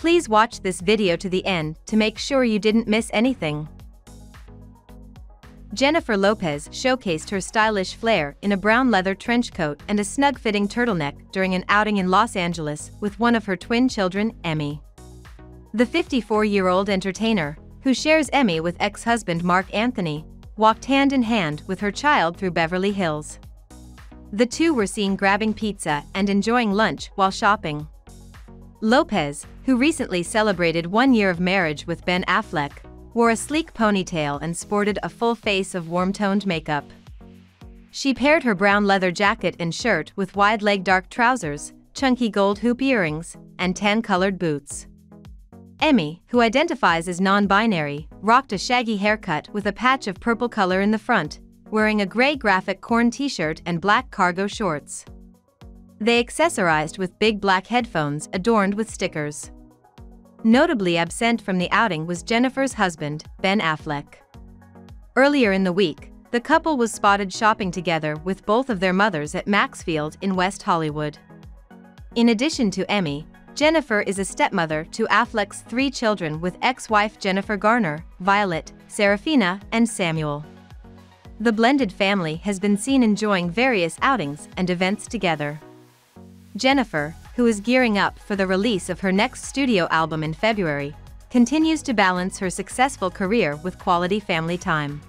Please watch this video to the end to make sure you didn't miss anything. Jennifer Lopez showcased her stylish flair in a brown leather trench coat and a snug-fitting turtleneck during an outing in Los Angeles with one of her twin children, Emme. The 54-year-old entertainer, who shares Emme with ex-husband Marc Anthony, walked hand in hand with her child through Beverly Hills. The two were seen grabbing pizza and enjoying lunch while shopping. Lopez, who recently celebrated one year of marriage with Ben Affleck, wore a sleek ponytail and sported a full face of warm-toned makeup. She paired her brown leather jacket and shirt with wide-leg dark trousers, chunky gold hoop earrings, and tan-colored boots. Emme, who identifies as non-binary, rocked a shaggy haircut with a patch of purple color in the front, wearing a gray graphic Korn t-shirt and black cargo shorts. They accessorized with big black headphones adorned with stickers. Notably absent from the outing was Jennifer's husband, Ben Affleck. Earlier in the week, the couple was spotted shopping together with both of their mothers at Maxfield in West Hollywood. In addition to Emme, Jennifer is a stepmother to Affleck's three children with ex-wife Jennifer Garner, Violet, Serafina, and Samuel. The blended family has been seen enjoying various outings and events together. Jennifer, who is gearing up for the release of her next studio album in February, continues to balance her successful career with quality family time.